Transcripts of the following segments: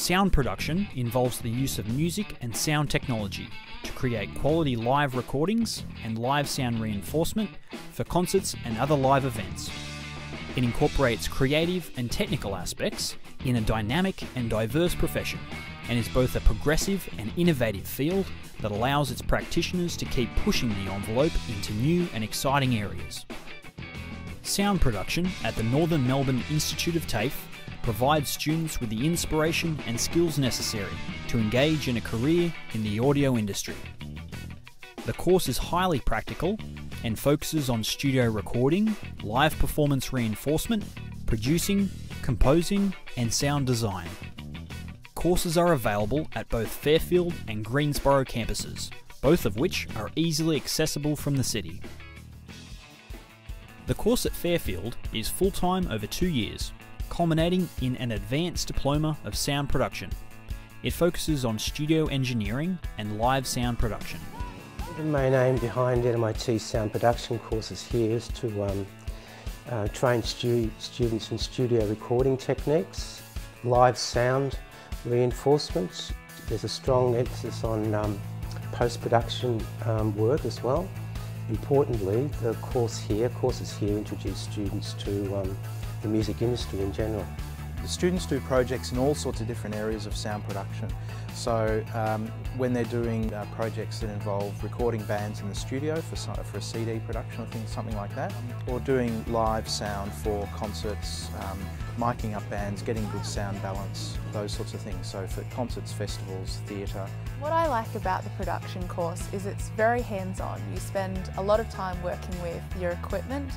Sound production involves the use of music and sound technology to create quality live recordings and live sound reinforcement for concerts and other live events. It incorporates creative and technical aspects in a dynamic and diverse profession and is both a progressive and innovative field that allows its practitioners to keep pushing the envelope into new and exciting areas. Sound production at the Northern Melbourne Institute of TAFE provides students with the inspiration and skills necessary to engage in a career in the audio industry. The course is highly practical and focuses on studio recording, live performance reinforcement, producing, composing, and sound design. Courses are available at both Fairfield and Greensborough campuses, both of which are easily accessible from the city. The course at Fairfield is full time over two years, culminating in an advanced diploma of sound production. It focuses on studio engineering and live sound production. The main aim behind NMIT sound production courses here is to um, uh, train stu students in studio recording techniques, live sound reinforcements. There's a strong emphasis on um, post-production um, work as well. Importantly, the course here, courses here introduce students to um, the music industry in general. The students do projects in all sorts of different areas of sound production. So um, when they're doing uh, projects that involve recording bands in the studio for, for a CD production or things, something like that, or doing live sound for concerts, um, miking up bands, getting good sound balance, those sorts of things. So for concerts, festivals, theatre. What I like about the production course is it's very hands-on. You spend a lot of time working with your equipment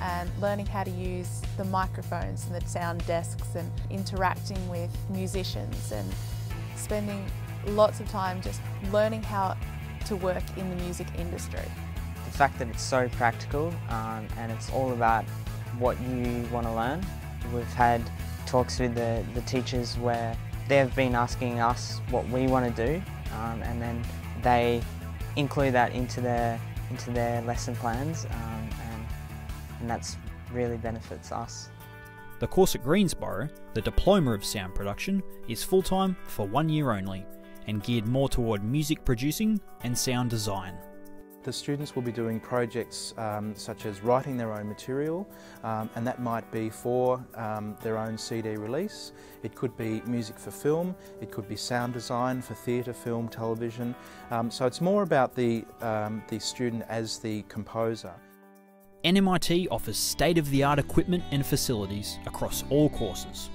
and learning how to use the microphones and the sound desks and interacting with musicians and spending lots of time just learning how to work in the music industry. The fact that it's so practical um, and it's all about what you want to learn. We've had talks with the, the teachers where they've been asking us what we want to do um, and then they include that into their, into their lesson plans um, and, and that's really benefits us. The course at Greensborough, the Diploma of Sound Production, is full time for one year only and geared more toward music producing and sound design. The students will be doing projects um, such as writing their own material um, and that might be for um, their own CD release. It could be music for film, it could be sound design for theatre, film, television. Um, so it's more about the, um, the student as the composer. NMIT offers state-of-the-art equipment and facilities across all courses.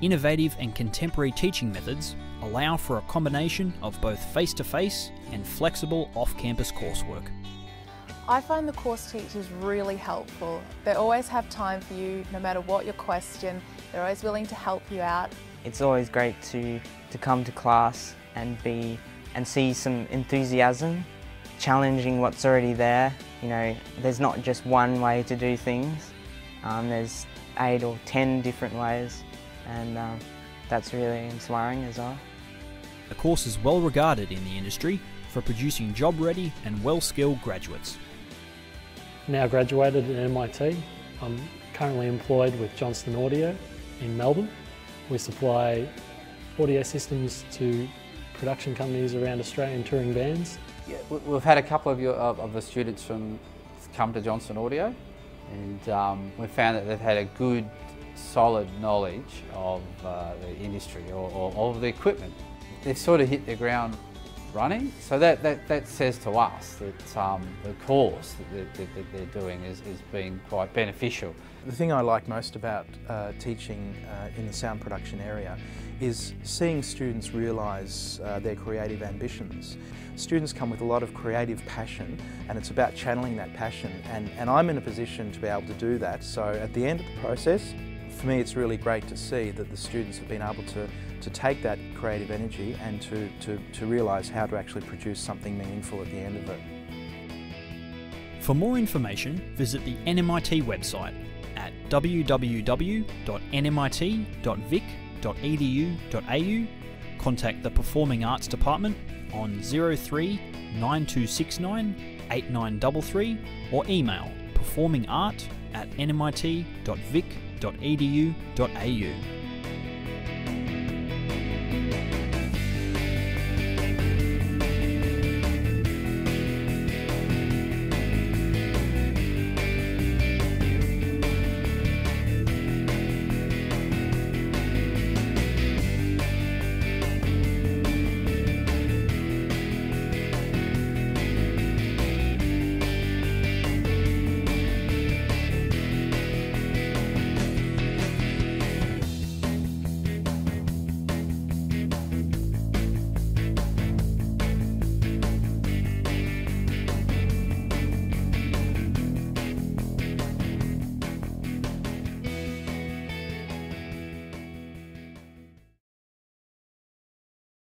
Innovative and contemporary teaching methods allow for a combination of both face-to-face and flexible off-campus coursework. I find the course teachers really helpful. They always have time for you, no matter what your question. They're always willing to help you out. It's always great to, to come to class and be and see some enthusiasm challenging what's already there. You know, there's not just one way to do things. Um, there's eight or ten different ways and um, that's really inspiring as well. The course is well regarded in the industry for producing job-ready and well-skilled graduates. Now graduated at NMIT, I'm currently employed with Johnston Audio in Melbourne. We supply audio systems to production companies around Australian touring bands yeah, we've had a couple of, your, of, of the students from come to Johnson Audio and um, we found that they've had a good solid knowledge of uh, the industry or, or, of the equipment. They've sort of hit the ground running so that, that, that says to us that um, the course that they're, that they're doing is, is being quite beneficial. The thing I like most about uh, teaching uh, in the sound production area is seeing students realise uh, their creative ambitions. Students come with a lot of creative passion and it's about channeling that passion and, and I'm in a position to be able to do that. So at the end of the process, for me it's really great to see that the students have been able to, to take that creative energy and to, to, to realise how to actually produce something meaningful at the end of it. For more information, visit the NMIT website at contact the Performing Arts Department on 03 9269 8933 or email performingart at nmit.vic.edu.au.